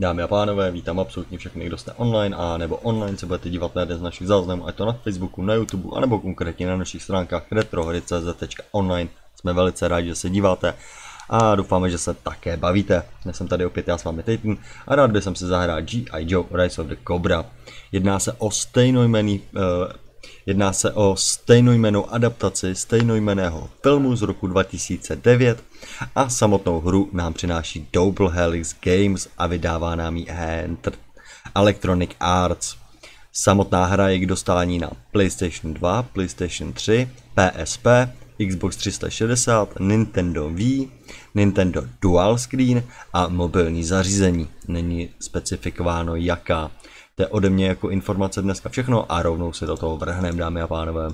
Dámy a pánové, vítám absolutně všechny, kdo jste online a nebo online se budete dívat na jeden z našich záznamů, ať to na Facebooku, na YouTube, anebo konkrétně na našich stránkách retrohry.cz.online. Jsme velice rádi, že se díváte a doufáme, že se také bavíte. Dnes jsem tady opět já s vámi Titan a rád bych se zahrát G.I. Joe Rise of the Cobra. Jedná se o stejnojmený uh, Jedná se o stejnojmenou adaptaci stejnojmeného filmu z roku 2009 a samotnou hru nám přináší Double Helix Games a vydává nám ji Electronic Arts. Samotná hra je k dostání na PlayStation 2, PlayStation 3, PSP, Xbox 360, Nintendo Wii, Nintendo Dual Screen a mobilní zařízení. Není specifikováno jaká. To je ode mě jako informace dneska všechno a rovnou se do toho vrhneme, dámy a pánové.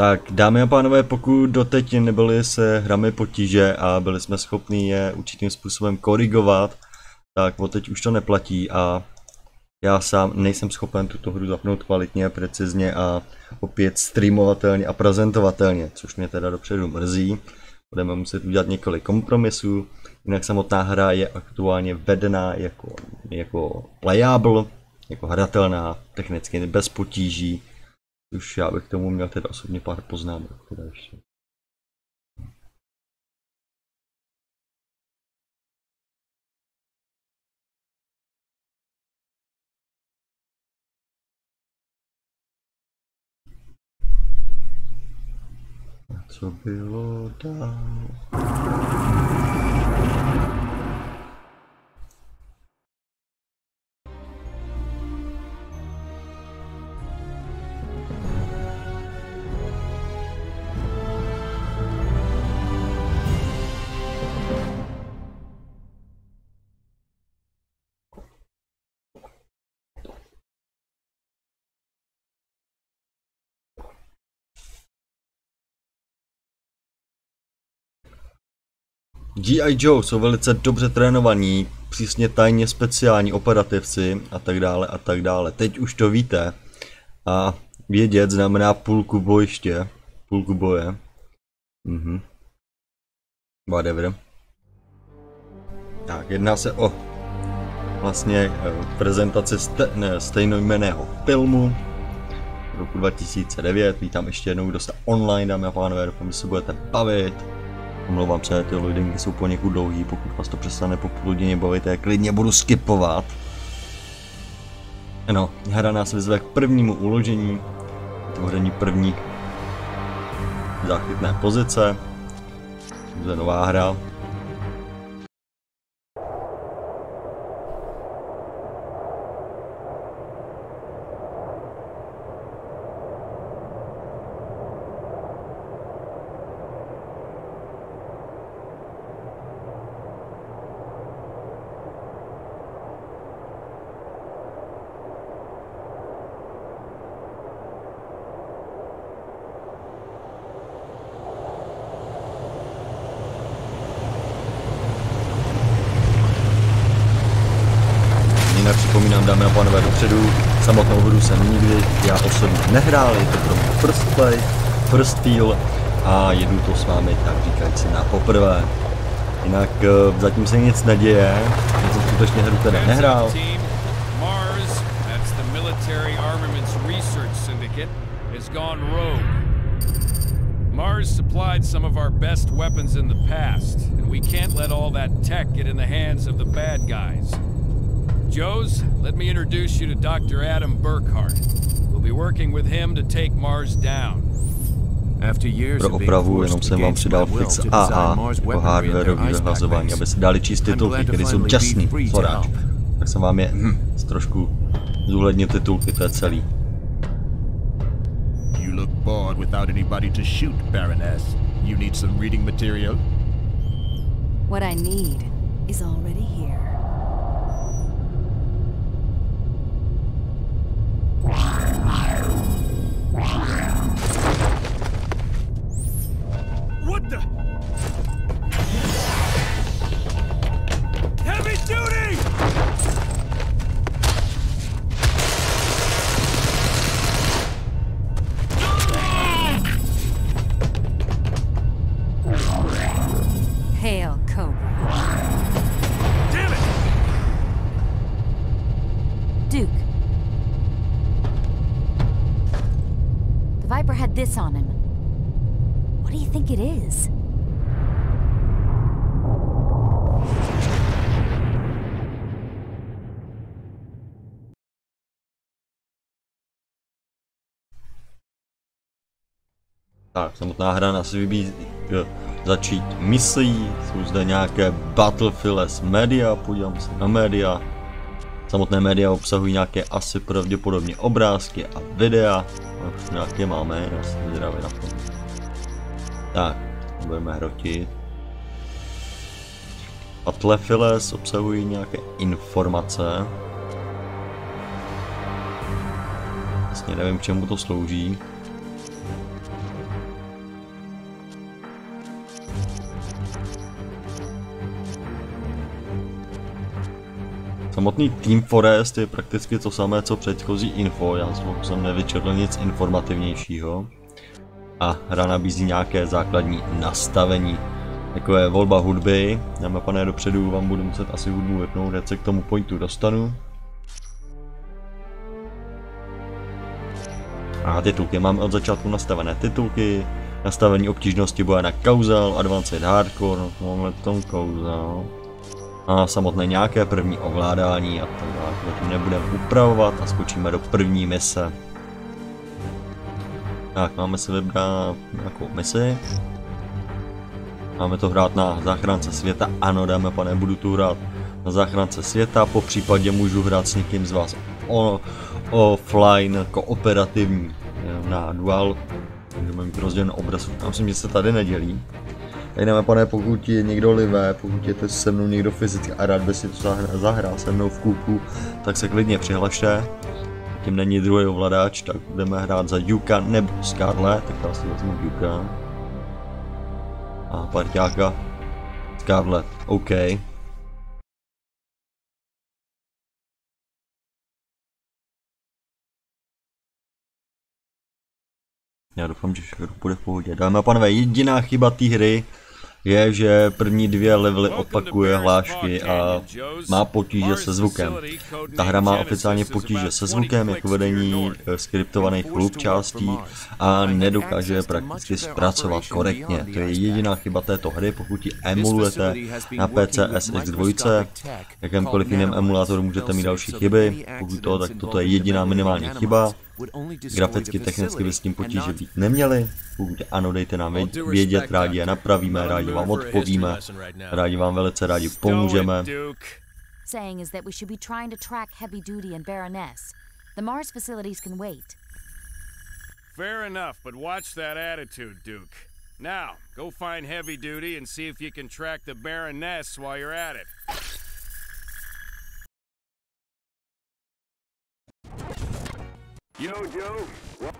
Tak dámy a pánové, pokud doteď nebyly se hrami potíže a byli jsme schopni je určitým způsobem korigovat, tak od teď už to neplatí a já sám nejsem schopen tuto hru zapnout kvalitně, precizně a opět streamovatelně a prezentovatelně, což mě teda dopředu mrzí. Budeme muset udělat několik kompromisů, jinak samotná hra je aktuálně vedená jako, jako playable, jako hratelná, technicky bez potíží, už já bych k tomu měl teda osobně pár poznámek, teda ještě. co bylo dál? G.I. Joe jsou velice dobře trénovaní, přísně tajně speciální operativci a tak dále a tak dále. Teď už to víte. A vědět znamená půlku bojiště, půlku boje. Mhm. Whatever. Tak, jedná se o vlastně eh, prezentaci ste, ne, stejnojmeného filmu roku 2009. Vítám ještě jednou, kdo jste online, dámy a pánové, doufám, že se budete bavit. Omlouvám se, ty loadingy jsou poněkud dlouhý, pokud vás to přestane po půl hodině bavit, já klidně budu skipovat. No, hra nás vyzve k prvnímu uložení, vytvoření první záchytné pozice. To je nová hra, Jinak připomínám, dámy a pánové, dopředu, samotnou hru jsem nikdy já osobně nehrál, je to pro mě first play, first feel a jedu to s vámi, tak říkajíc na poprvé. Jinak eh, zatím se nic neděje, já jsem skutečně hru teda nehrál. Mars supplied some of our best weapons in the past, and we can't let all that tech get in the hands of the bad guys. Joes, let me introduce you to Dr. Adam Burkhardt. We'll be working with him to take Mars down. Pro opravu jenom jsem vám přidal fix AA jako hardwareový vyhlazování, aby se dali číst titulky, které jsou jasný, soráč. Tak jsem vám je hm, trošku zúhlednil titulky, to je celý. You look bored without anybody to shoot, Baroness. You need some reading material? What I need is already Tak, samotná hra nás vybízí k začít misí, jsou zde nějaké Battlefields média, podívám se na média. Samotné média obsahují nějaké asi pravděpodobně obrázky a videa. Už nějaké máme, já jsem zvědavý na to. Tak, budeme hrotit. Battlefields obsahují nějaké informace. Vlastně nevím, čemu to slouží. Samotný Team Forest je prakticky to samé, co předchozí info, já jsem nevyčetl nic informativnějšího. A hra nabízí nějaké základní nastavení, jako je volba hudby, dáme pane dopředu, vám budu muset asi hudbu vypnout, hned se k tomu pointu dostanu. A titulky, máme od začátku nastavené. Titulky, nastavení obtížnosti boje na Causal, Advanced Hardcore, máme tom Causal a samotné nějaké první ovládání a tak dále. To nebudeme upravovat a skočíme do první mise. Tak, máme si vybrat nějakou misi. Máme to hrát na záchrance světa. Ano, dáme pane, budu tu hrát na záchrance světa. Po případě můžu hrát s někým z vás o, offline, kooperativní na dual. Můžeme mít rozdělený obraz. Já myslím, že se tady nedělí. Jdeme, pane, pokud je někdo livé, pokud je to se mnou někdo fyzicky a rád by si to zahrál, se mnou v kůku, tak se klidně přihlašte. Tím není druhý ovladač, tak budeme hrát za Juka nebo Scarlet, tak já si vezmu Juka. A parťáka. Scarlet, OK. Já doufám, že všechno bude v pohodě. Dáme a panové, jediná chyba té hry je, že první dvě levely opakuje hlášky a má potíže se zvukem. Ta hra má oficiálně potíže se zvukem, jako vedení eh, skriptovaných klub částí a nedokáže prakticky zpracovat korektně. To je jediná chyba této hry, pokud ji emulujete na PC SX2, jakémkoliv jiném emulátoru můžete mít další chyby, pokud to, tak toto je jediná minimální chyba. Graficky, technicky by s tím potíže být neměli. Pokud ano, dejte nám vědět, rádi je napravíme, rádi vám odpovíme, rádi vám velice rádi pomůžeme. Saying is that we should be trying to track Heavy Duty and Baroness. The Mars facilities can wait. Fair enough, but watch that attitude, Duke. Now, go find Heavy Duty and see if you can track the Baroness while you're at it. Yo, Joe.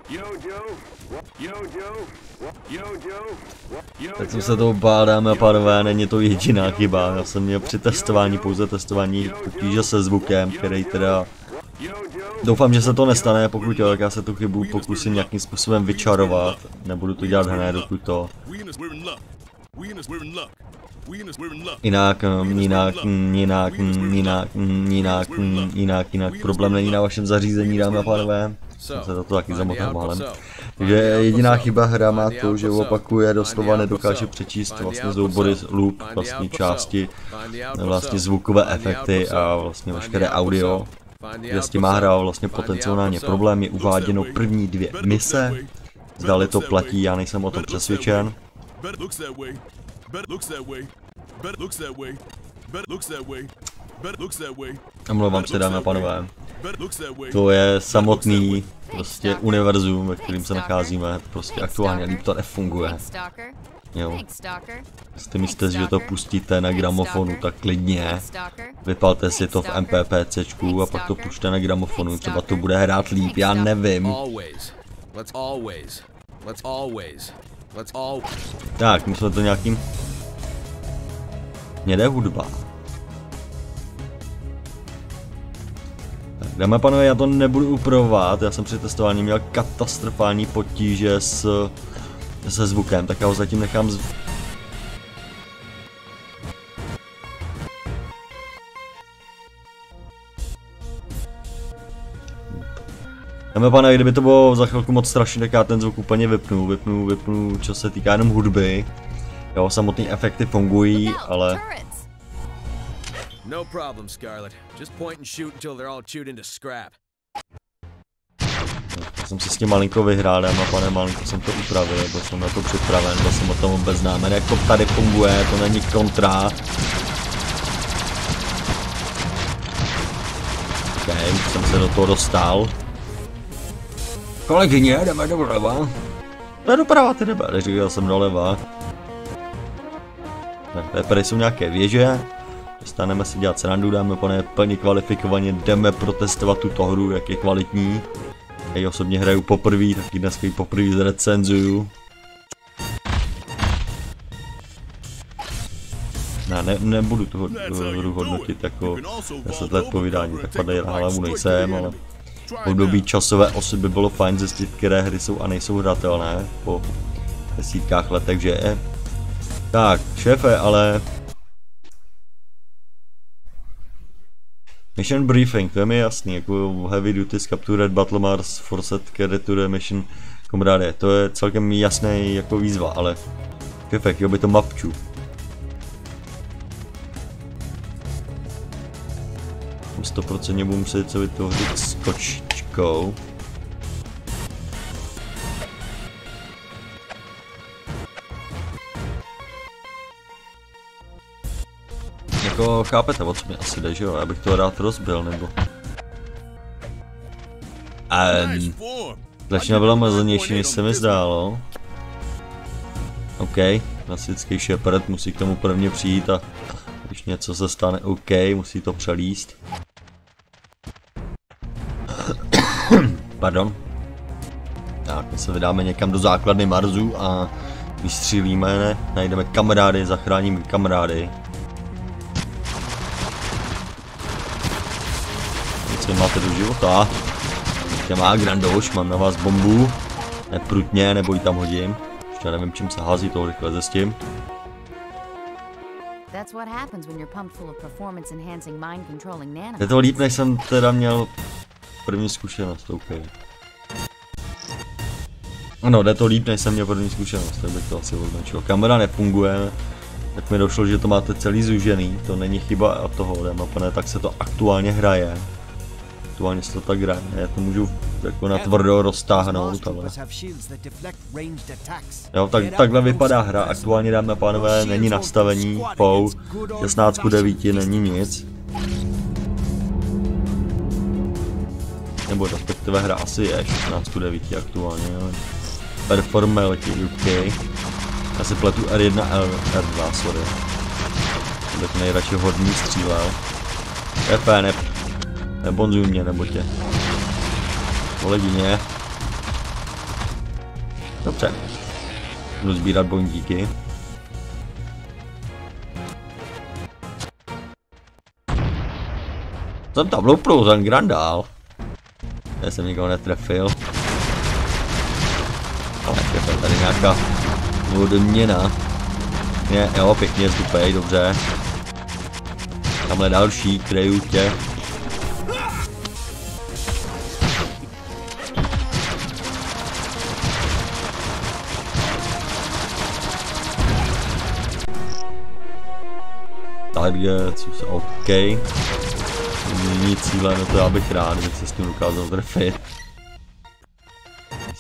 Yo, Joe. Yo, Joe. Yo, Joe. Yo, Tak jsem se toho bál, dámy a pánové, není to jediná chyba. Já jsem měl při testování pouze testování potíže se zvukem, který teda... Doufám, že se to nestane, pokud jo, tak já se tu chybu pokusím nějakým způsobem vyčarovat. Nebudu to dělat hned, dokud to... Jinak, jinak, jinak, jinak, jinak, jinak, jinak, problém není na vašem zařízení, dámy a pánové. Jsem se za to taky zamotal málem. Takže jediná chyba hra má to, že opakuje, doslova nedokáže přečíst vlastně soubory loop, vlastně části, vlastně zvukové efekty a vlastně veškeré audio. Kde s tím má hra vlastně potenciálně problém, je uváděno první dvě mise. Zdali to platí, já nejsem o tom přesvědčen. Omlouvám se, dámy a pánové. To je samotný prostě univerzum, ve kterým se nacházíme. Prostě aktuálně líp to nefunguje. Jo. Jste myslíte, že to pustíte na gramofonu, tak klidně. Vypalte si to v MPPCčku a pak to pušte na gramofonu, třeba to bude hrát líp, já nevím. Tak, my jsme to nějakým... Měde hudba. Dámy a pánové, já to nebudu upravovat, já jsem při testování měl katastrofální potíže s, se zvukem, tak já ho zatím nechám z... Dáme pane, kdyby to bylo za chvilku moc strašně, tak já ten zvuk úplně vypnu, vypnu, vypnu, co se týká jenom hudby. Jo, samotné efekty fungují, ale! No problem, Scarlet. Just point and shoot until they're all chewed into scrap. já jsem si s tím malinko vyhrál, a pane, malinko jsem to upravil, byl jsem na to připraven, byl jsem o tom obeznámen, jak to tady funguje, to není kontra. OK, už jsem se do toho dostal. Kolegyně, jdeme doleva. Ne doprava, ty jdeme, říkal jsem doleva. Ne, tady jsou nějaké věže. Dostaneme si dělat srandu, dáme pane plně kvalifikovaně, jdeme protestovat tuto hru, jak je kvalitní. Já ji osobně hraju poprvé, taky dneska ji poprvé zrecenzuju. Ne, ne, nebudu to hod- hru hodnotit jako 10 let po vydání, tak padají na hlavu nejsem, ale období časové osy by bylo fajn zjistit, které hry jsou a nejsou hratelné po desítkách let, takže tak, šéfe, ale Mission briefing, to je mi jasný, jako Heavy Duty Captured Battle Mars Forced Carry to the Mission Comrade, to je celkem jasný jako výzva, ale šéfe, jo by to mapču. 100% budu muset se vytvořit s kočičkou. Jako chápete, o co mi asi jde, že jo? Já bych to rád rozbil, nebo... Um, Začíná byla mazenější, než se mi zdálo. OK, klasický Shepard musí k tomu prvně přijít a když něco se stane, OK, musí to přelíst. Pardon. Tak, my se vydáme někam do základny Marzu a vystřílíme, ne? Najdeme kamarády, zachráníme kamarády. Co máte do života? Ještě má grandouš, mám na vás bombu. Neprutně, nebo ji tam hodím. Ještě nevím, čím se hází, toho rychle zjistím. Je to líp, než jsem teda měl první zkušenost, OK. Ano, jde to líp, než jsem měl první zkušenost, tak bych to asi označil. Kamera nefunguje, tak mi došlo, že to máte celý zužený, to není chyba a toho demapane, tak se to aktuálně hraje. Aktuálně se to tak hraje, já to můžu jako na tvrdo roztáhnout, ale... Jo, tak, takhle vypadá hra, aktuálně dáme pánové, není nastavení, pou, 16 ku 9 není nic. Nebo respektive hra asi je 16 ku 9 aktuálně, ale... Performality UK. Já si pletu R1 a R2, sorry. Bych nejradši hodný střílel. FP, ne... Nebonzuj mě, nebo tě. Kolegyně. Dobře. Budu sbírat bondíky. Jsem tam loupnul ten grandál. Já jsem nikoho netrefil. Ale je tady nějaká odměna. Je, jo, pěkně zdupej, dobře. Tamhle další, kryju tě. Target, OK. Mění cíle, no to já bych rád, kdybych se s tím dokázal trefit.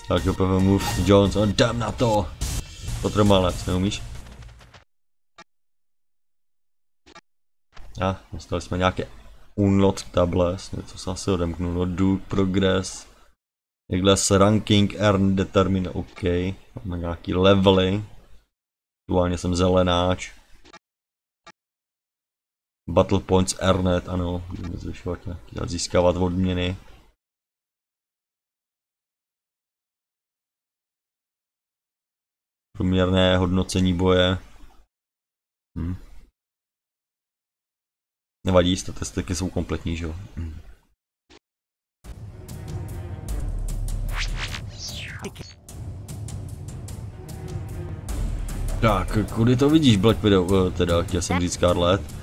Tak pevně move Jones, on jdem na to! Potrmalec, neumíš? A, ah, dostali jsme nějaké unlock tables, něco se asi odemknu, no Duke Progress. Se ranking, earn, determine, OK. Máme nějaký levely. Aktuálně jsem zelenáč. Battle Points Ernet, ano, budeme zvyšovat nějaký, získávat odměny. Průměrné hodnocení boje. Hm. Nevadí, statistiky jsou kompletní, že jo? Hm. Tak, kudy to vidíš Black Widow, eh, teda chtěl jsem říct Scarlett.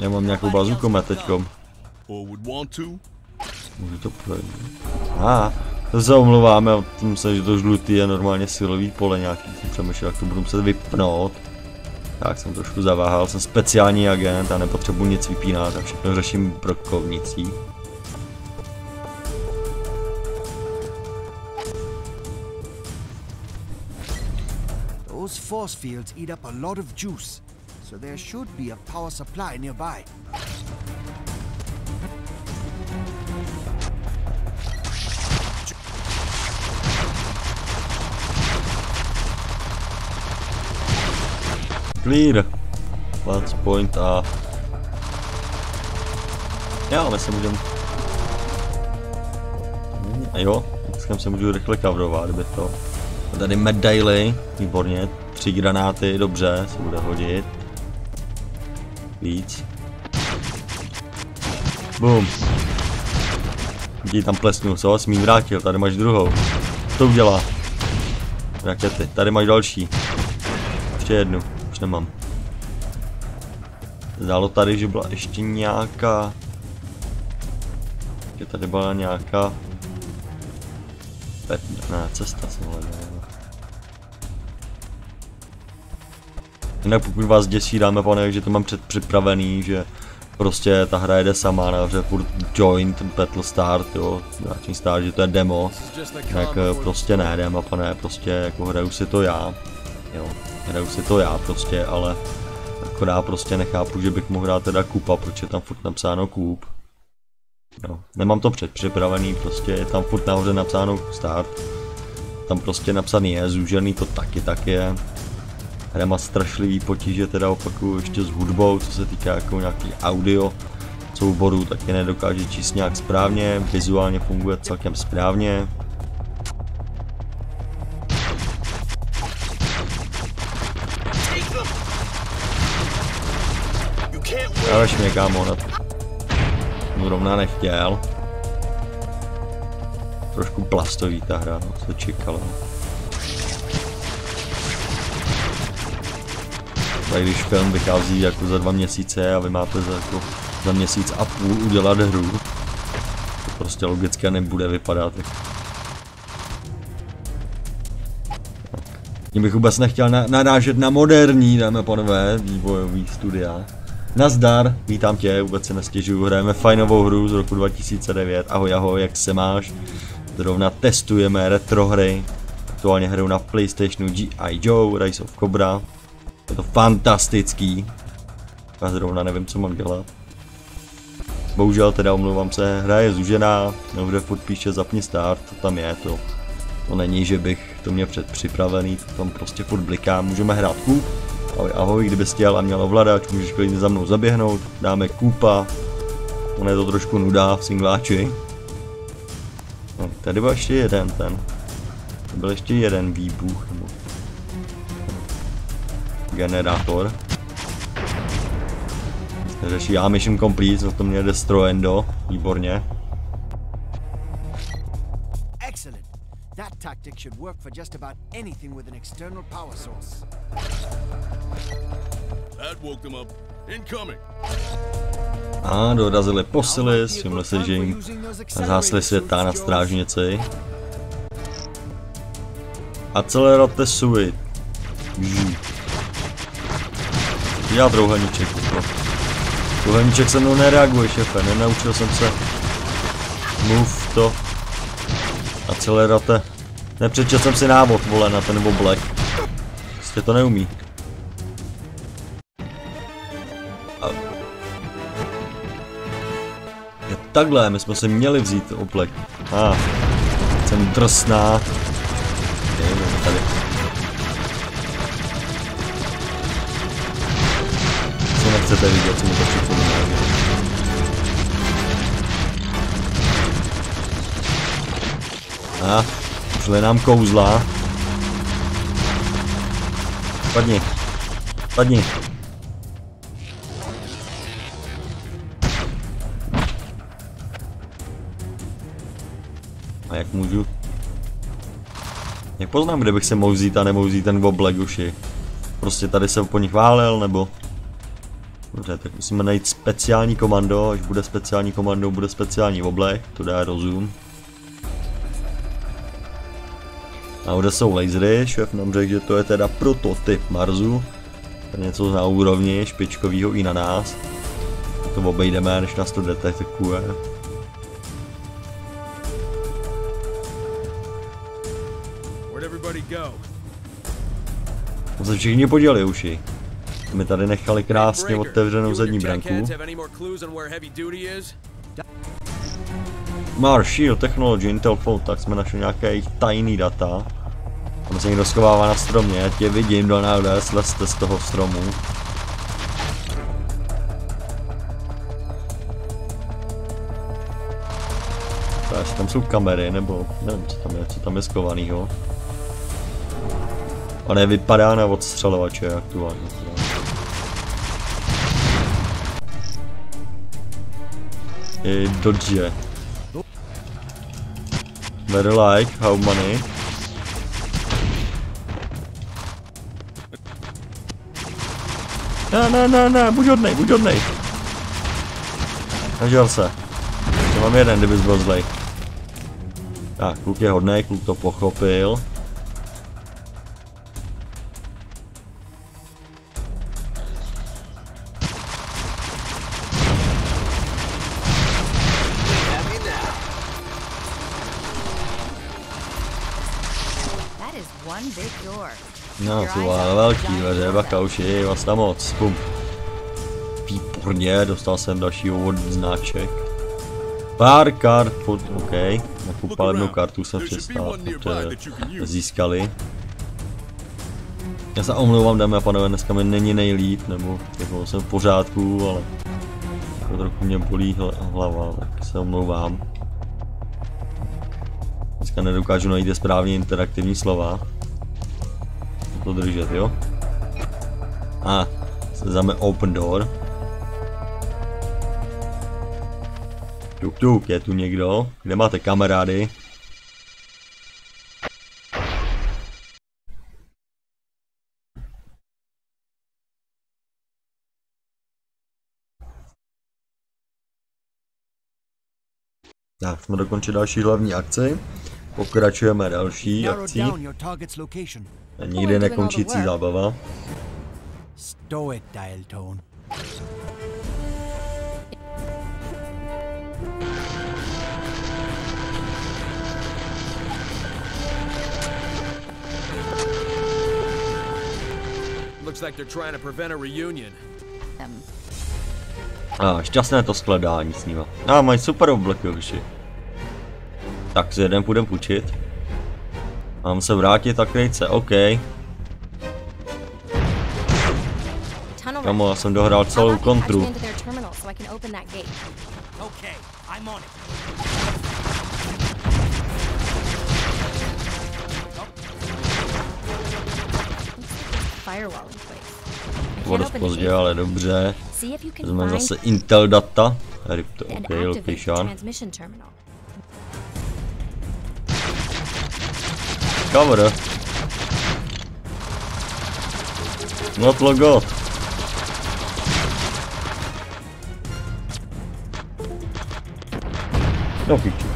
Já mám nějakou bazuku would go. metečkom. Or would want to? Můžu to projít. A, ah, to se omlouváme, jsem myslel, že to žlutý je normálně silový pole nějaký, jsem přemýšlel, jak to budu muset vypnout. Tak jsem trošku zaváhal, jsem speciální agent a nepotřebuji nic vypínat a všechno řeším brokovnicí. Force fields eat up a lot of juice, so there should be a power supply nearby. Clear. Lance point a... Já, my se můžeme... Jo, dneska se můžu rychle coverovat, kdyby to... Tady medaily, výborně, tři granáty, dobře, se bude hodit. Víc. Boom. Vidí tam plesnu, co? Jsi mi vrátil, tady máš druhou. To udělá. Rakety, tady máš další. Ještě jednu, už nemám. Zdálo tady, že byla ještě nějaká... Že tady byla nějaká... Pet... Ne, cesta jsem hledal. Jinak pokud vás děsí, dáme pane, že to mám předpřipravený, že prostě ta hra jede sama, že furt joint, battle start, jo, nějaký start, že to je demo, tak eh, prostě ne, demo, pane, prostě jako hraju si to já, jo, hraju si to já prostě, ale akorát prostě nechápu, že bych mohl hrát teda kupa, proč je tam furt napsáno kup. No, nemám to předpřipravený, prostě je tam furt nahoře napsáno start. Tam prostě napsaný je, zúžený to taky tak je. Hra má strašlivý potíže, teda opakuju ještě s hudbou, co se týká jako nějaký audio souborů, taky nedokáže číst nějak správně, vizuálně funguje celkem správně. Ale mě kámo, na to zrovna nechtěl. Trošku plastový ta hra, no, co čekalo. Tak když film vychází jako za dva měsíce a vy máte za, jako, za měsíc a půl udělat hru, to prostě logicky nebude vypadat. Tím bych vůbec nechtěl na, narážet na moderní, dáme panové, vývojový studia. Nazdar, vítám tě, vůbec se nestěžuju, hrajeme fajnovou hru z roku 2009, ahoj ahoj, jak se máš? Zrovna testujeme retro hry, aktuálně hraju na Playstationu G.I. Joe, Rise of Cobra, je to fantastický, já zrovna nevím, co mám dělat. Bohužel teda omlouvám se, hra je zužená, někde furt píše zapni start, to tam je, to, to není, že bych to měl předpřipravený, to tam prostě furt bliká, můžeme hrát kup, ahoj ahoj, kdyby chtěl a měl ovladač, můžeš klidně za mnou zaběhnout, dáme kupa, ono je to trošku nudá v singláči. No, tady byl ještě jeden ten, to byl ještě jeden výbuch, nebo generátor. Řeší já mission complete, no to mě destroyendo, výborně. Excellent. That tactic should work for just about anything with an external power source. That woke them up. Incoming. A dorazili posily, všimli si, že jim zhasli světa na strážnici. Accelerate suit. Já trouhelníček. Trouhelníček se mnou nereaguje, šefe, nenaučil jsem se. Move to. Accelerate. Nepřečel jsem si návod, vole, na ten oblek. Prostě to neumí. Je takhle, my jsme si měli vzít oblek. A, ah, jsem drsná. Co nechcete vidět, co mi to připomíná. A, šly nám kouzla. Padni. Padni. A jak můžu? Jak poznám, kde bych se mohl vzít a nemohl vzít ten oblek uši? prostě tady se po nich válel, nebo... Dobře, tak musíme najít speciální komando, až bude speciální komando, bude speciální oblek, to dá rozum. A kde jsou lasery, šéf nám řekl, že to je teda prototyp Marsu. To je něco na úrovni špičkovýho i na nás. To obejdeme, než nás to detekuje. Se všichni podělili uši. My tady nechali krásně otevřenou zadní branku. deckheads have any more clues on where heavy duty is? Mars Shield Technology Intel Phone, tak jsme našli nějaké tajný data. Tam se někdo schovává na stromě, já tě vidím, Donalde, slezte z toho stromu. To jestli tam jsou kamery, nebo nevím, co tam je, co tam je schovanýho. A nevypadá na odstřelovače aktuálně. I Dodge. Very like, how money? Ne, ne, ne, ne, buď hodnej, buď hodnej. Nežel se. Já mám jeden, kdybys byl zlej. Tak, kluk je hodnej, kluk to pochopil. Jsou ale velký dveře, bacha už je vás tam moc. Bum. Výborně, dostal jsem další od značek. Pár kart pod, OK. Nějakou palebnou kartu jsem protože získali. Já se omlouvám, dámy a panové, dneska mi není nejlíp, nebo jako jsem v pořádku, ale jako trochu mě bolí hla- hlava, tak se omlouvám. Dneska nedokážu najít správně interaktivní slova. To držet, jo? A, sezáme open door. Tuk tuk, je tu někdo? Kde máte kamarády? Tak, jsme dokončili další hlavní akci. Pokračujeme další akcí. Nikdy nekončící zábava. Dial tone. Looks like they're trying to prevent a reunion. A šťastné to skladání s nima. A mají super obleky už. Tak si jeden půjdem půjčit. Mám se vrátit a kryjt se, OK. Kamo, já jsem dohrál celou kontru. into their terminal so I can open that gate. Okay, I'm on it. Firewall in place. I O can't dost open the pozdě, ale dobře. Vezmeme zase Intel data. Rip to, OK, location. Cover. Not logot. No piči.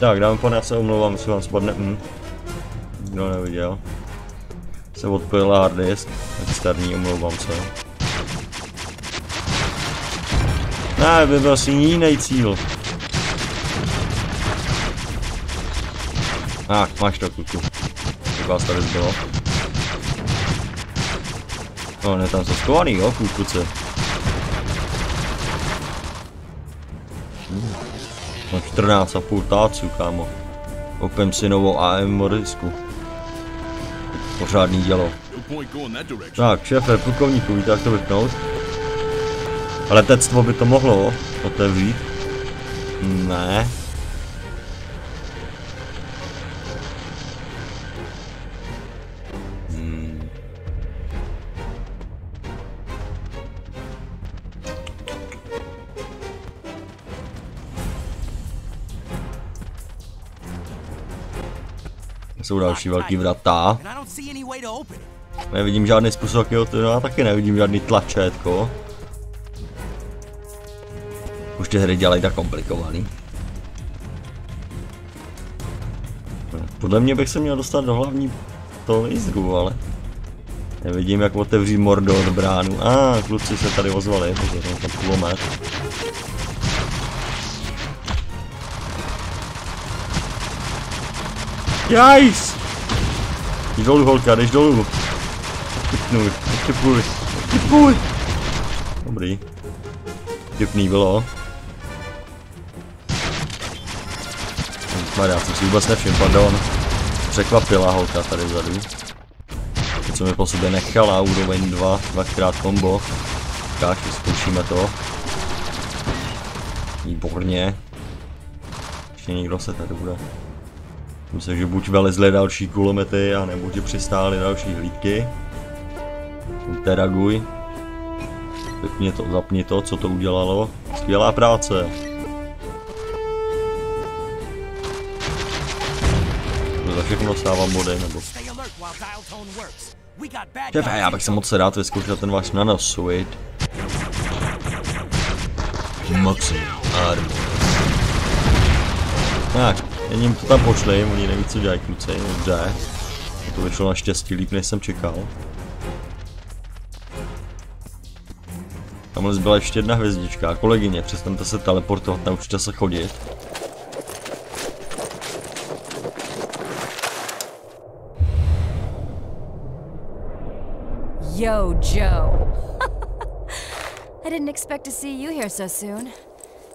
Tak, dáme pane, já se omlouvám, jestli vám spadne mm. Nikdo neviděl. Se odpojil hard disk, externí, omlouvám se. Ne, vybral si jiný cíl. Ach, máš to, kuku. Jak vás tady zbylo? No, ne, tam jsou schovaný, jo, kukuce. Hmm. Mám 14 a půl táců, kámo. Koupím si novou AM modisku. Pořádný dělo. Tak, šéfe, plukovníku, víte, jak to vypnout? Letectvo by to mohlo otevřít. Ne. Jsou další velký vrata. Nevidím žádný způsob, jakého to já taky nevidím žádný tlačítko. Už ty hry dělají tak komplikovaný. Podle mě bych se měl dostat do hlavní toho lístru, ale nevidím jak otevřít Mordor bránu. A ah, kluci se tady ozvali, protože tam kulomet. Jajs! Jdeš dolů holka, jdeš dolů. Typnu, ještě půj, ještě půj. Dobrý. Typný bylo. Maria, jsem si vůbec nevšiml, pardon. Překvapila holka tady vzadu. Teď co mi po sobě nechala, úroveň 2, dvakrát kombo. Tak, zkoušíme to. Výborně. Ještě někdo se tady bude. Myslím, že buď vylezly další kulomety, anebo ti přistály další hlídky. Interaguj. Vypni to, zapni to, co to udělalo. Skvělá práce. To za všechno stávám body, nebo... Šefe, já bych se moc rád vyzkoušel ten váš nanosuit. Maximum armor. Tak, jen to tam pošli, oni neví, co dělají kluci, dobře. To vyšlo naštěstí líp, než jsem čekal. Tamhle zbyla ještě jedna hvězdička. Kolegyně, přestaňte se teleportovat, naučte se chodit. Yo, Joe. I didn't expect to see you here so soon.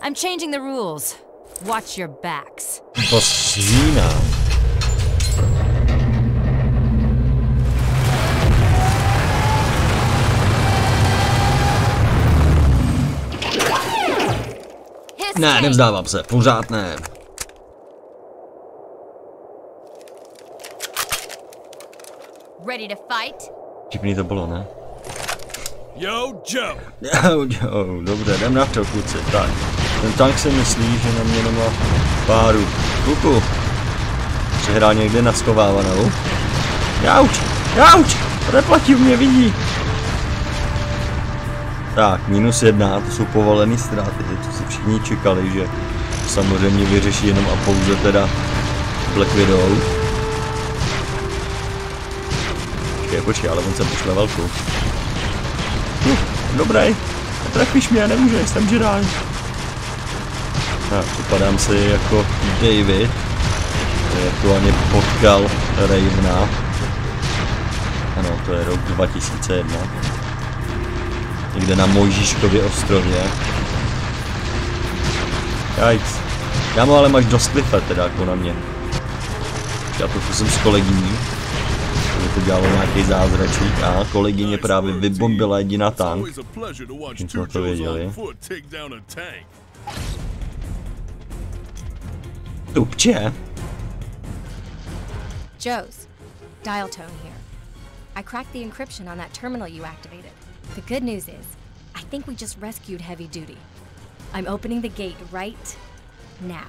I'm changing the rules. Watch your backs. To svína. Ne, nevzdávám se, pořád ne. Ready to fight? Vtipný to bylo, ne? Yo, Joe. Jo, jo, dobře, jdem na to, kluci, tak. Ten tank si myslí, že na mě nemá páru. Kuku. Přehrál někde naschovávanou. Jauč, jauč, replatí mě vidí. Tak, minus jedna, to jsou povolené ztráty, to si všichni čekali, že samozřejmě vyřeší jenom a pouze teda Black Widow. Počkej, počkej, ale on se pošle velkou. Uh, dobrý, trefíš mě, nemůžeš, jsem Jedi. Tak, připadám si jako David, který aktuálně potkal Ravena. Ano, to je rok 2001 někde na Mojžíškově ostrově. Jajc. Já mu ale máš dost klife teda jako na mě. Já to jsem s kolegyní. Že to dělalo nějaký zázračík a kolegyně právě vybombila jediná tank. Tím jsme to věděli. Tupče. Joe's. Dial tone here. I cracked the encryption on that terminal you activated. The good news is, I think we just rescued Heavy Duty. I'm opening the gate right now.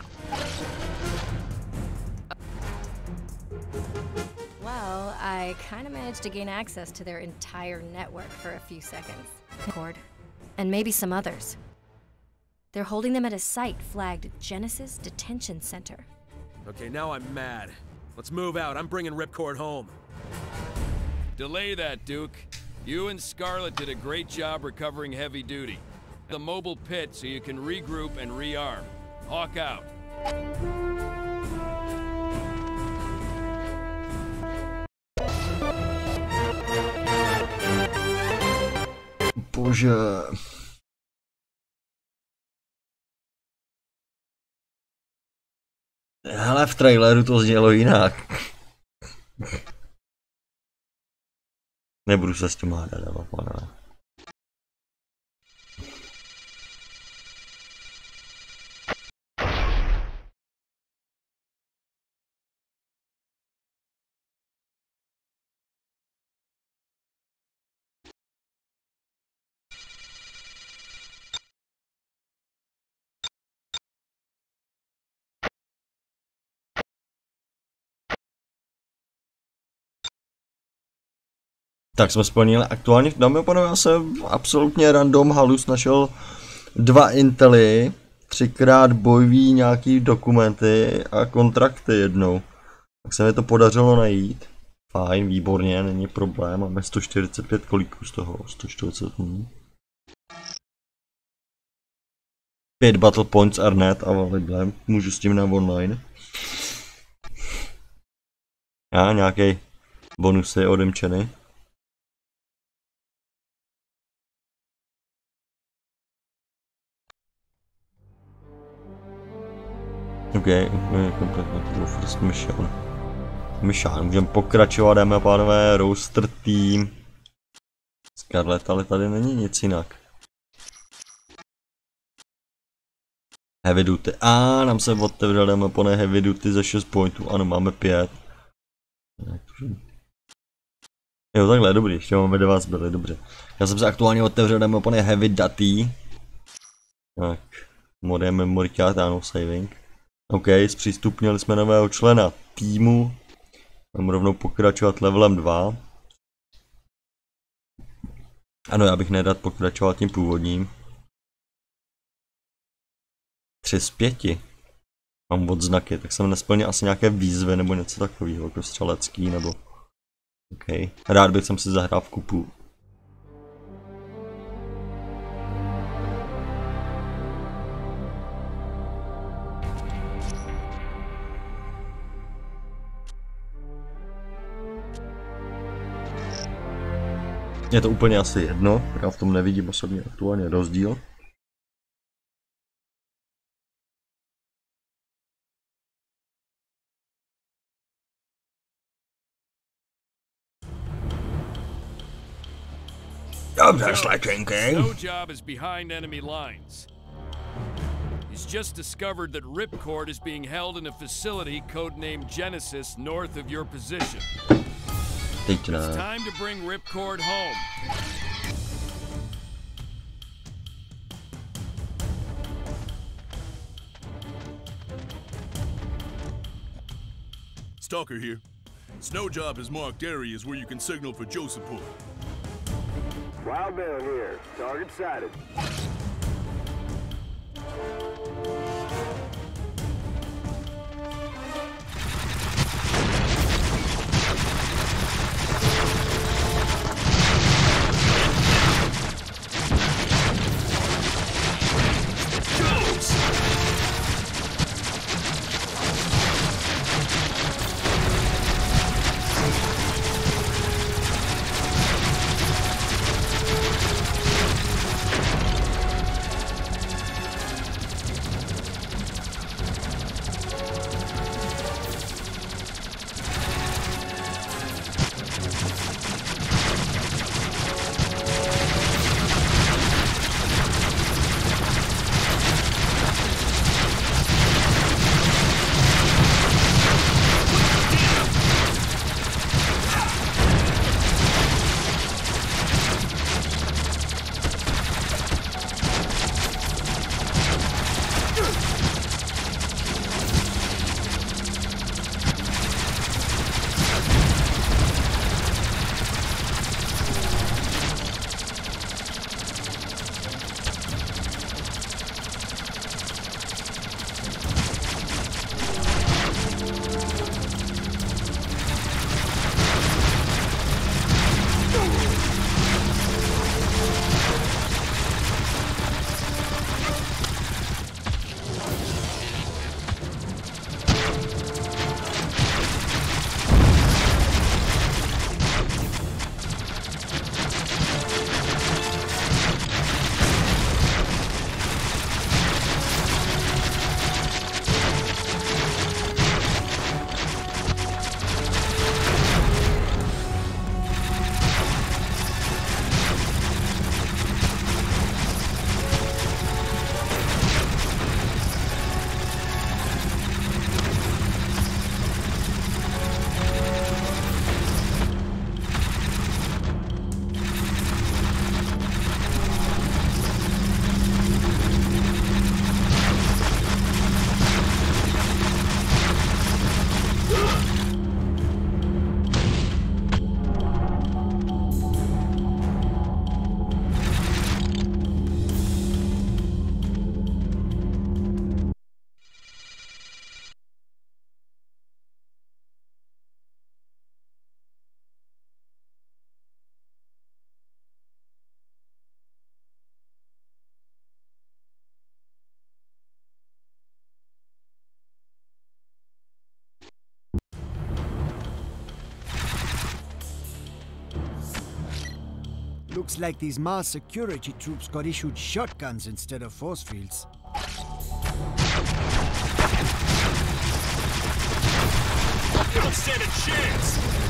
Well, I kind of managed to gain access to their entire network for a few seconds. Cord, and maybe some others. They're holding them at a site flagged Genesis Detention Center. Okay, now I'm mad. Let's move out. I'm bringing Ripcord home. Delay that, Duke. You and Scarlet did a great job recovering heavy duty. The mobile pit so you can regroup and rearm. Hawk out. Bože. Hele, v traileru to znělo jinak. Nebudu se s tím hádat, pánové. Tak jsme splnili aktuálně, dámy a pánové, já jsem absolutně random halus našel dva intely, třikrát bojový nějaký dokumenty a kontrakty jednou. Tak se mi to podařilo najít. Fajn, výborně, není problém, máme 145 koliků z toho, 140 hm. 5 battle points are net a available, můžu s tím na online. Já nějaký bonusy odemčeny. OK, kompletně first mission. Mission, můžeme pokračovat, dáme a pánové, roaster team. Scarlet, ale tady není nic jinak. Heavy duty. A nám se otevřel, dáme pone heavy duty za 6 pointů, ano, máme 5. Jo, takhle, dobrý, ještě máme dva zbyly, dobře. Já jsem se aktuálně otevřel, dáme pone heavy duty. Tak, modem memory card, ano, saving. OK, zpřístupnili jsme nového člena týmu. Mám rovnou pokračovat levelem 2. Ano, já bych nedat pokračovat tím původním. 3 z 5. Mám odznaky, tak jsem nesplnil asi nějaké výzvy nebo něco takového, jako střelecký nebo... OK. Rád bych jsem si zahrál v kupu. Je to úplně asi jedno, já v tom nevidím osobně aktuálně rozdíl. Dobře, slečenky. No job is behind enemy lines. He's just discovered that Ripcord is being held in a facility codenamed Genesis north of your position. Teď ne. Time to bring Ripcord home. Stalker here. Snow Job has marked areas where you can signal for Joe support. Wild Bill here. Target sighted. Looks like these Mars security troops got issued shotguns instead of force fields. You don't stand a chance!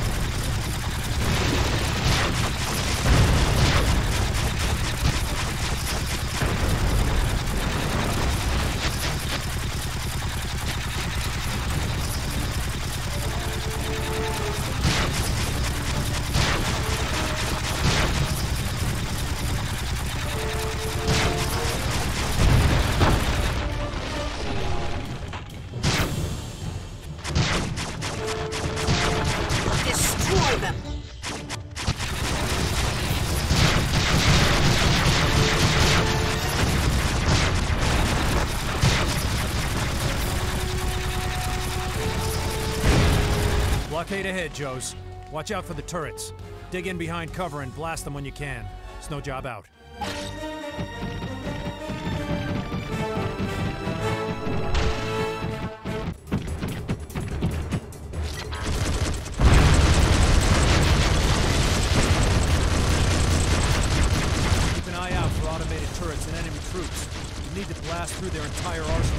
Blockade ahead, Joes. Watch out for the turrets. Dig in behind cover and blast them when you can. Snow job out. Keep an eye out for automated turrets and enemy troops. You need to blast through their entire arsenal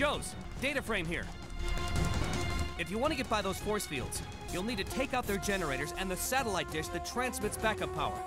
Joe's, data frame here. If you want to get by those force fields, you'll need to take out their generators and the satellite dish that transmits backup power.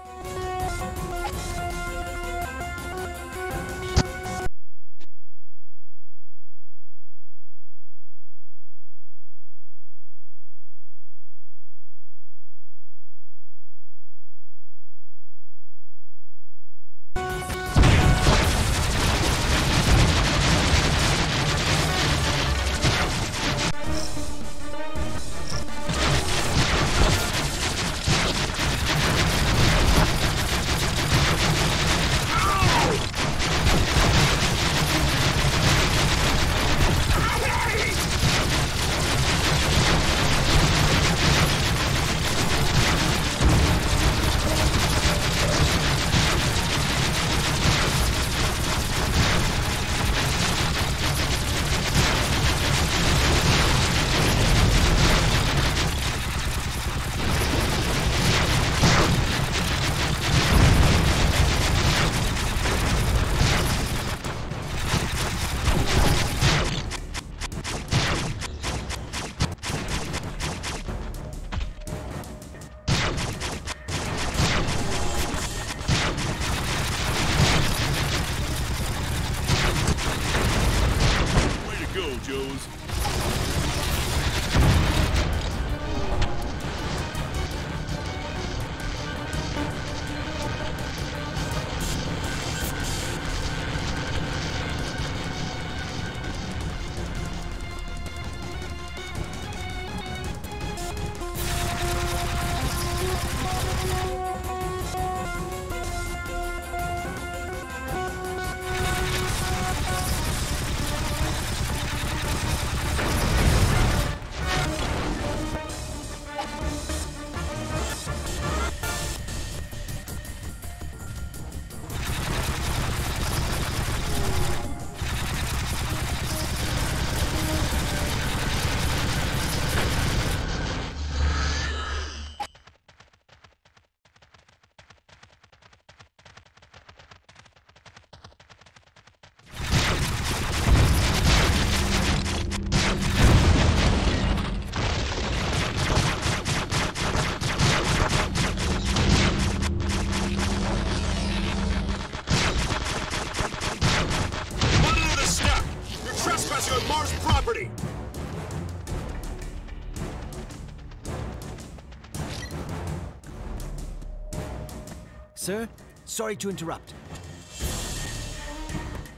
Sorry to interrupt.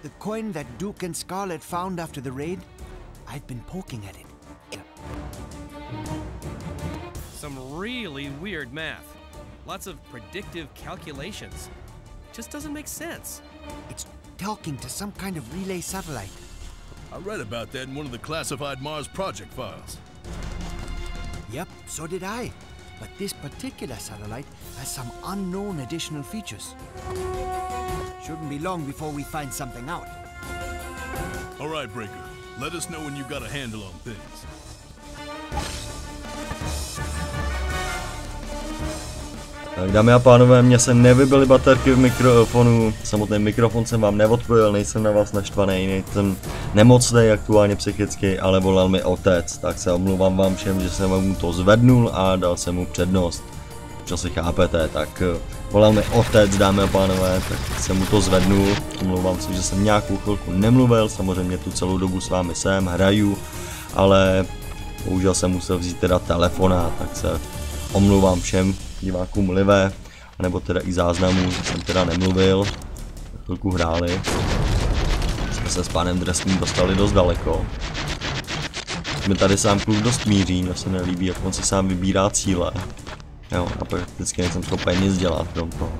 The coin that Duke and Scarlet found after the raid, I've been poking at it. Some really weird math. Lots of predictive calculations. Just doesn't make sense. It's talking to some kind of relay satellite. I read about that in one of the classified Mars project files. Yep, so did I. But this particular satellite has some unknown additional features. Shouldn't be long before we find something out. All right, Breaker. Let us know when you've got a handle on things. Tak dámy a pánové, mě se nevybily baterky v mikrofonu, samotný mikrofon jsem vám neodpojil, nejsem na vás naštvaný, nejsem nemocný aktuálně psychicky, ale volal mi otec, tak se omluvám vám všem, že jsem mu to zvednul a dal jsem mu přednost. Co si chápete, tak eh, volal mi otec, dámy a pánové, tak jsem mu to zvednul, omlouvám se, že jsem nějakou chvilku nemluvil, samozřejmě tu celou dobu s vámi jsem, hraju, ale bohužel jsem musel vzít teda telefona, tak se omlouvám všem, divákům live, nebo teda i záznamů, jsem teda nemluvil, chvilku hráli. Jsme se s panem Dresným dostali dost daleko. Jsme tady sám kluk dost míří, mě se nelíbí, jak on si sám vybírá cíle. Jo, a prakticky nejsem schopen nic dělat krom toho.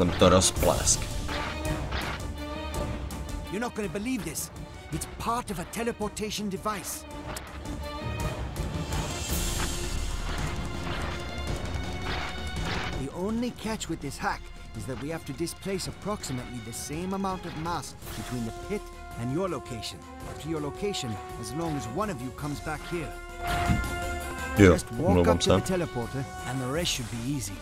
Jsem to rozplesk. You're not gonna believe this. It's part of a teleportation device. The only catch with this hack is that we have to displace approximately the same amount of mass between the pit and your location. To your location, as long as one of you comes back here. Just walk up to the teleporter, and the rest should be easy.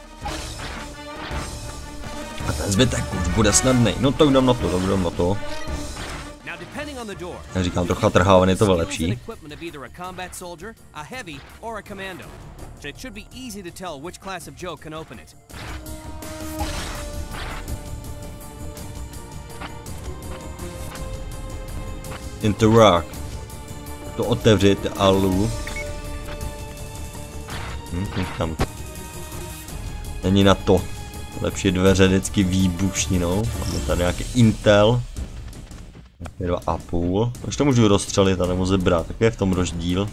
Ten zbytek už bude snadný. No tak jdem na to, tak jdem na to. Já říkám trocha trhávan, je to and lepší. Interact. To otevřít alu. Hm, hm, tam. Není na to. Lepší dveře vždycky výbušninou. Máme tady nějaký Intel. Nějaké dva a půl. Už to můžu rozstřelit a nebo zebrat. Tak je v tom rozdíl.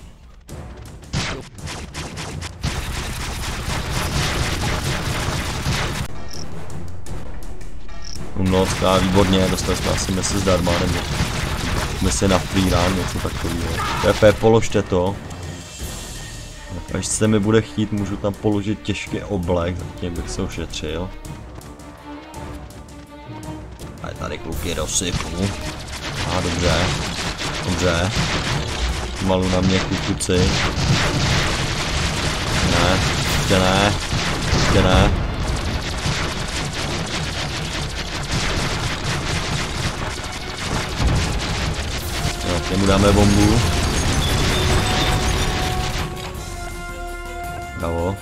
No, ská, výborně, dostali jsme asi mesi zdarma, nebo mesi na free run, něco takového. PP, položte to. Až se mi bude chtít, můžu tam položit těžký oblek, zatím bych se ušetřil. A tady kluky rozsypu. A dobře, dobře. Malu na mě kukuci. Ne, ještě ne, ještě ne. Těmu dáme bombu. Bravo.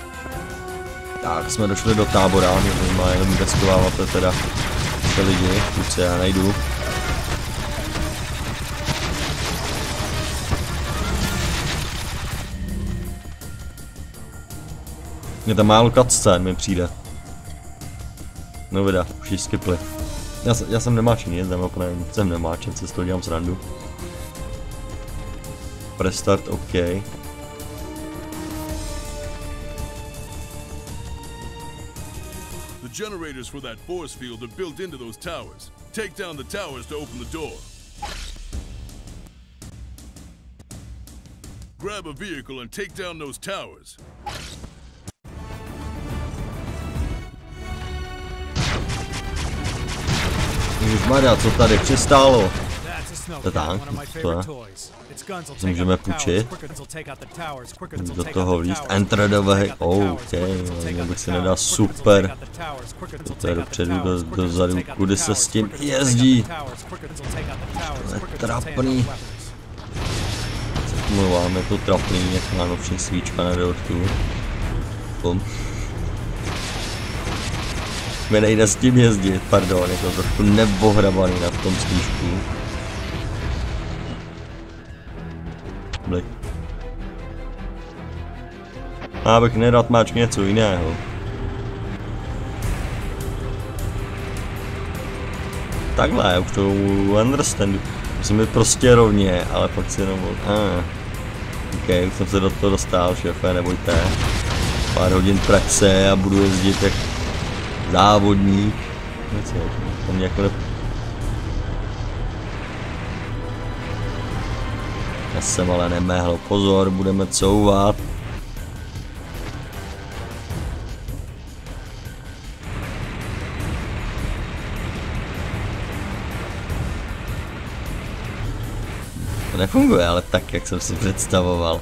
Tak, jsme došli do tábora, mě zajímá jenom kde schováváte teda ty lidi, kluci, já najdu. Mě tam málo cutscén mi přijde. No vida, už ji skipli. Já, se- já jsem nemáčený, jezdem opravdu, jsem nemáčen, se z toho dělám srandu. Press start, OK. Generators for that force field are built into those towers. Take down the towers to open the door. Grab a vehicle and take down those towers. Ježišmarja, co tady přistálo? To of my to je. můžeme půjčit. Do toho towers, enter the towers, OK, mě the se nedá super. To je dopředu, do- dozadu, kudy se s tím jezdí. To je trapný. Mluvám, je to trapný, jak má noční svíčka na dortu. Bum. mi nejde s tím jezdit, pardon, je to trošku nebohrabaný na tom stížku. Blik. Já bych nerad máč něco jiného. Takhle, už to understandu. Musím být prostě rovně, ale pak si jenom... Ah. OK, už jsem se do toho dostal, šéfe, nebojte. Pár hodin praxe a budu jezdit jak závodník. Co, to mě jako ne... Já jsem ale nemehl, pozor, budeme couvat. To nefunguje, ale tak, jak jsem si představoval.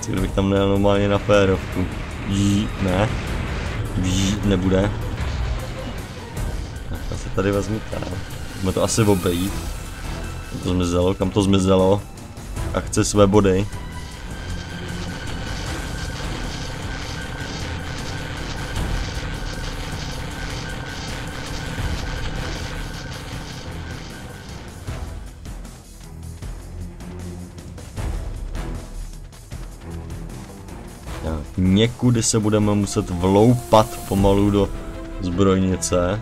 Co kdybych tam nejel normálně na férovku? Jí, ne. Jí, nebude. Tak se tady vezmu tam. Můžeme to asi obejít. Kam to zmizelo, kam to zmizelo? A chce své body. Někudy se budeme muset vloupat pomalu do zbrojnice.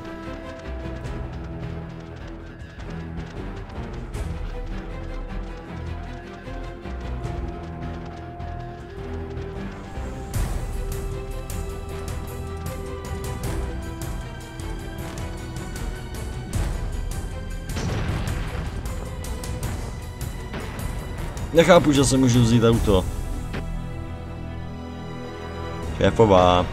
Nechápu, že se můžu vzít auto. Šéfová.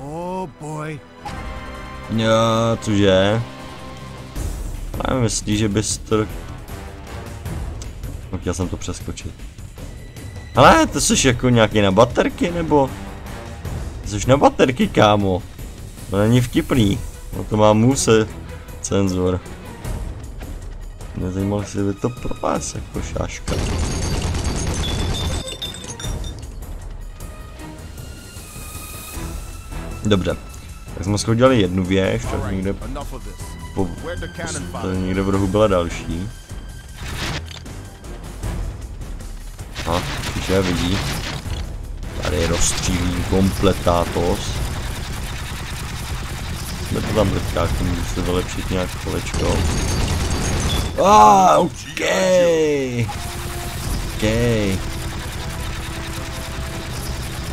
Oh boy. Jo, cože? Já myslí, že bys to... No, chtěl jsem to přeskočit. Ale to jsi jako nějaký na baterky, nebo? Jsi na baterky, kámo. To není vtipný. No to má muse cenzor. Mě zajímalo, jestli by to pro vás jako šáška. Dobře. Tak jsme schodili jednu věž, tak někde po, to někde v rohu byla další. A, už je vidí. Tady rozstřílí kompletátos. Jsme to tam brtká, k tomu můžu si vylepšit nějak kolečko. Ah, OK. OK.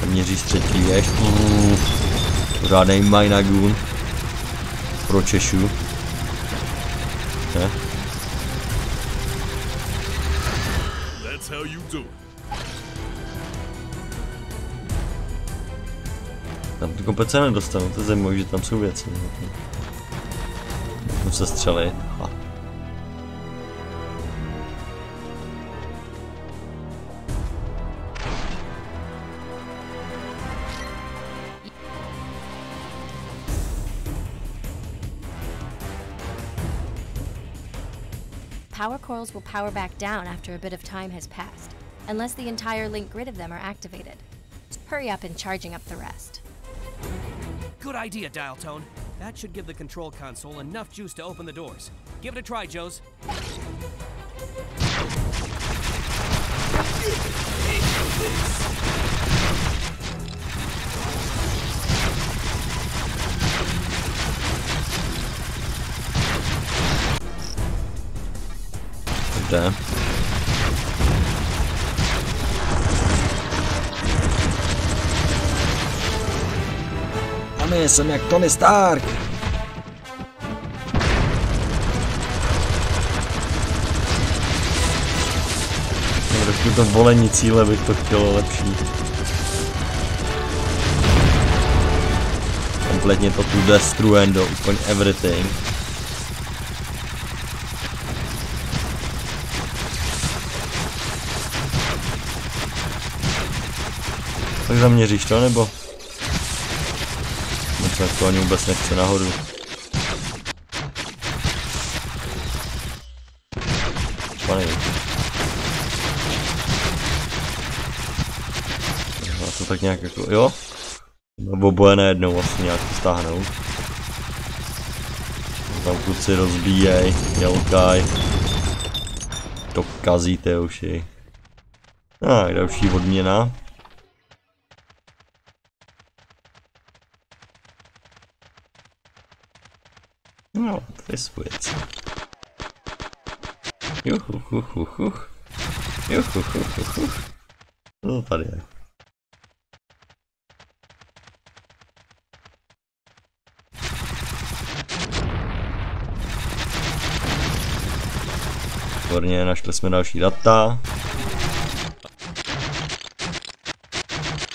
Měří třetí věž. Uh. Pořádnej Majnagun. Pro Češu. Ne? That's how you do it. Tam ty kompece nedostanu, to je zajímavé, že tam jsou věci. Musím se střelit. Ha. Power cores will power back down after a bit of time has passed, unless the entire link grid of them are activated. Hurry up in charging up the rest. Good idea, Dial Tone. That should give the control console enough juice to open the doors. Give it a try, Joes. Dobře. Mami, jsem jak Tony Stark. No, trošku to volení cíle bych to chtělo lepší. Kompletně to tu destruendo, úplně everything. Tak zaměříš to, nebo? Myslím, to ani vůbec nechce nahoru. Pane, Já to tak nějak jako, jo? No, oboje najednou vlastně nějak stáhnout. Tam kluci rozbíjej, jelkaj. To kazíte uši. Tak, další odměna. This věc. Juhuhuhuhu. Juhuhuhuhu. Co to tady je? Výborně, našli jsme další data.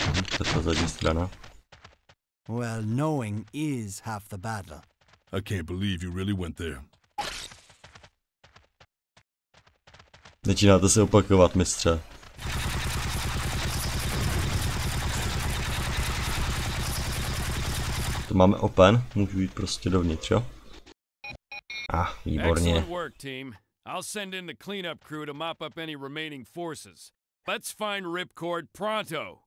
Mhm, To je ta zadní strana. Well, knowing is half the battle. I can't believe you really went there. Začínáte se opakovat, mistře. To máme open, můžu jít prostě dovnitř, jo? Ah, výborně. Excellent work, team. I'll send in the cleanup crew to mop up any remaining forces. Let's find Ripcord pronto.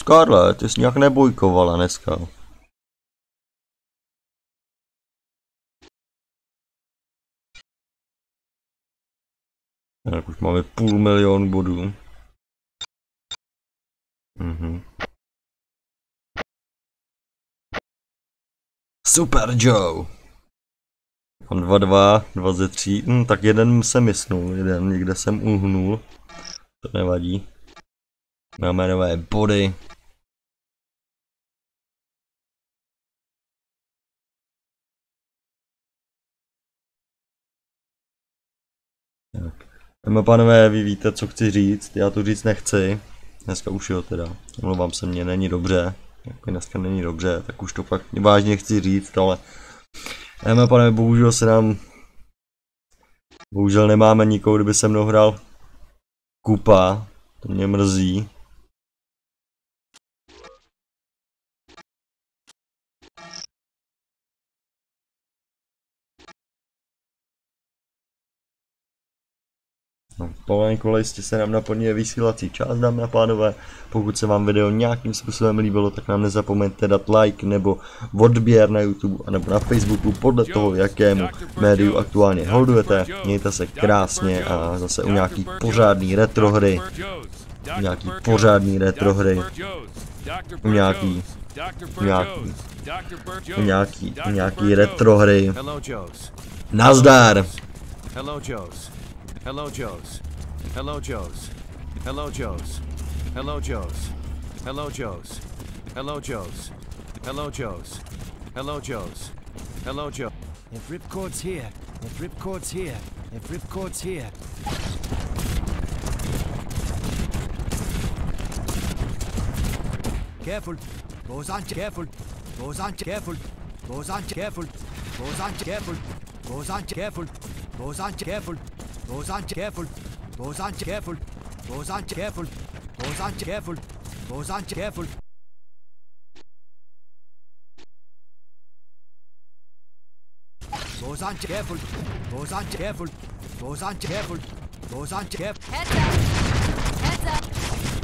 Scarlett, ty jsi nějak nebojkovala dneska. Tak už máme půl milion bodů. Mhm. Super Joe! Mám 2, 2, 2 ze 3, hm, tak jeden jsem mysnul, jeden někde jsem uhnul. To nevadí. Máme nové body. Tak. Dámy pánové, vy víte, co chci říct, já to říct nechci. Dneska už jo teda, omlouvám se, mě není dobře. Jako dneska není dobře, tak už to fakt vážně chci říct, ale... Dámy pánové, bohužel se nám... Bohužel nemáme nikoho, kdyby se mnou hrál Kupa, to mě mrzí. No, pomalinko jistě se nám naplňuje vysílací čas, dámy a pánové. Pokud se vám video nějakým způsobem líbilo, tak nám nezapomeňte dát like nebo odběr na YouTube nebo na Facebooku podle toho, jakému médiu aktuálně holdujete. Mějte se krásně a zase u nějaký pořádný retro hry. U nějaký pořádný retro hry. U nějaký, u nějaký, u nějaký, u nějaký retro hry. Hello, Joes. Nazdar! Hello, Joes. Hello, Joes. Hello, Joes. Hello, Joes. Hello, Joes. Hello, Joes. Hello, Joes. Hello, Joes. Hello, Joes. Hello, Joe. If Ripcord's here, if Ripcord's here, if Ripcord's here. Careful. Goes on careful. Goes on careful. Goes on careful. Goes on careful. Goes on careful. Goes on careful. Goes on careful. Goes on careful. Goes on careful. Goes on careful. Goes on careful. Goes on careful. Goes on careful. Goes on careful. Goes on careful. Heads up! Heads up!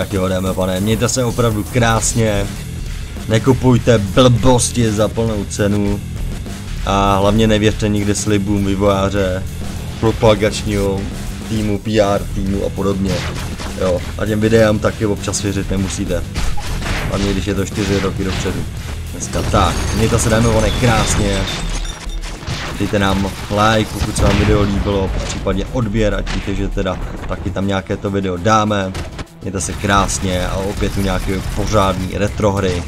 Tak jo, jdeme pane, mějte se opravdu krásně, nekupujte blbosti za plnou cenu a hlavně nevěřte nikdy slibům vývojáře, propagačního týmu, PR týmu a podobně. Jo, a těm videám taky občas věřit nemusíte. Hlavně když je to 4 roky dopředu. Dneska tak, mějte se dáme krásně. Dejte nám like, pokud se vám video líbilo, případně odběr, ať víte, že teda taky tam nějaké to video dáme. Mějte se krásně a opět tu nějaké pořádný retro hry.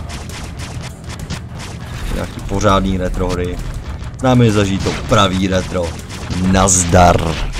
Nějaký pořádný retro hry. S námi zažít to pravý retro. Nazdar.